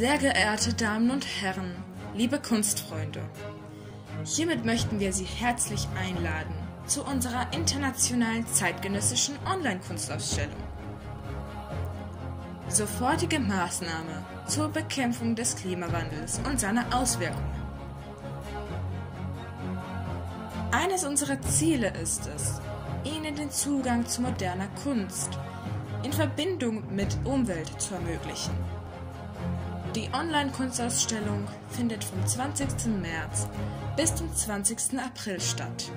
Sehr geehrte Damen und Herren, liebe Kunstfreunde, hiermit möchten wir Sie herzlich einladen zu unserer internationalen zeitgenössischen Online-Kunstausstellung. Sofortige Maßnahme zur Bekämpfung des Klimawandels und seiner Auswirkungen. Eines unserer Ziele ist es, Ihnen den Zugang zu moderner Kunst in Verbindung mit Umwelt zu ermöglichen. Die Online-Kunstausstellung findet vom 20. März bis zum 20. April statt.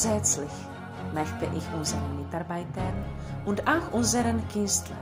Zusätzlich möchte ich unseren Mitarbeitern und auch unseren Künstlern.